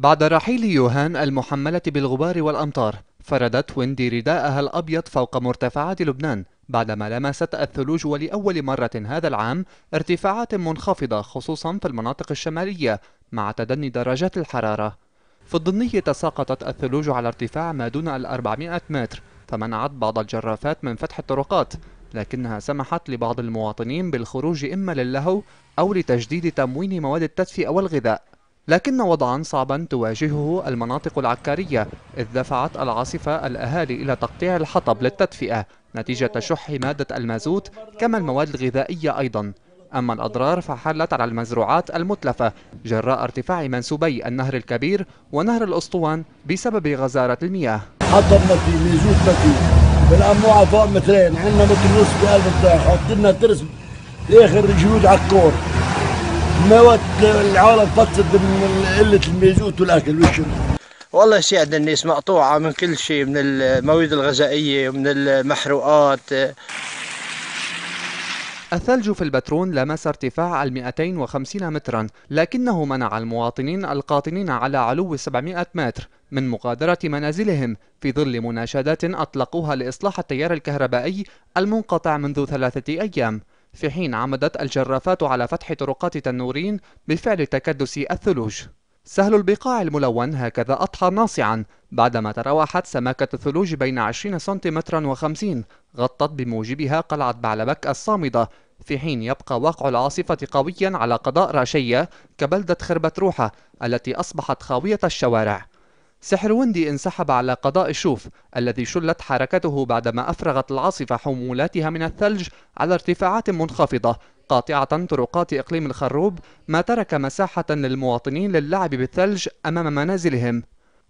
بعد رحيل يوهان المحملة بالغبار والأمطار فردت ويندي رداءها الأبيض فوق مرتفعات لبنان بعدما لمست الثلوج ولأول مرة هذا العام ارتفاعات منخفضة خصوصا في المناطق الشمالية مع تدني درجات الحرارة. في الضنية تساقطت الثلوج على ارتفاع ما دون ال 400 متر فمنعت بعض الجرافات من فتح الطرقات لكنها سمحت لبعض المواطنين بالخروج إما للهو أو لتجديد تموين مواد التدفئة والغذاء. لكن وضعا صعبا تواجهه المناطق العكارية إذ دفعت العاصفة الأهالي إلى تقطيع الحطب للتدفئة نتيجة شح مادة المازوت كما المواد الغذائية أيضا. أما الأضرار فحلت على المزروعات المتلفة جراء ارتفاع منسوبي النهر الكبير ونهر الأسطوان بسبب غزارة المياه. حطبنا فيه ميزوت فيه بالأموعة فوق مترين عندنا متر ونص بقلب الطيح حط لنا ترس لآخر جهود على الكور. موت العالم فصلت من قلة الميزوت والأكل والشرب والله يساعد الناس مقطوعة من كل شيء من المواد الغذائية ومن المحروقات. الثلج في البترون لمس ارتفاع ال 250 مترا لكنه منع المواطنين القاطنين على علو 700 متر من مغادرة منازلهم في ظل مناشدات أطلقوها لإصلاح التيار الكهربائي المنقطع منذ ثلاثة أيام. في حين عمدت الجرافات على فتح طرقات تنورين بفعل تكدس الثلوج. سهل البقاع الملون هكذا أضحى ناصعا بعدما تراوحت سماكة الثلوج بين 20 سنتيمترا و50 غطت بموجبها قلعة بعلبك الصامدة في حين يبقى واقع العاصفة قويا على قضاء راشية كبلدة خربة روحة التي أصبحت خاوية الشوارع. سحروندي انسحب على قضاء الشوف الذي شلت حركته بعدما أفرغت العاصفة حمولاتها من الثلج على ارتفاعات منخفضة. قاطعة طرقات إقليم الخروب ما ترك مساحة للمواطنين للعب بالثلج أمام منازلهم.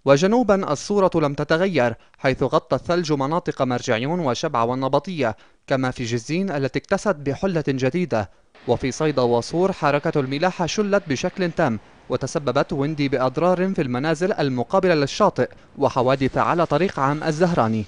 وجنوبا الصورة لم تتغير حيث غطى الثلج مناطق مرجعيون وشبع والنبطية كما في جزين التي اكتست بحلة جديدة. وفي صيدا وصور حركة الملاحة شلت بشكل تام وتسببت ويندي بأضرار في المنازل المقابلة للشاطئ وحوادث على طريق عام الزهراني.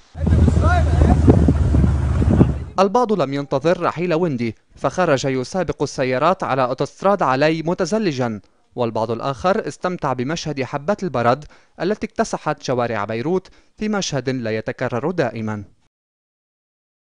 البعض لم ينتظر رحيل ويندي فخرج يسابق السيارات على أوتوستراد علي متزلجا والبعض الآخر استمتع بمشهد حبات البرد التي اكتسحت شوارع بيروت في مشهد لا يتكرر دائما.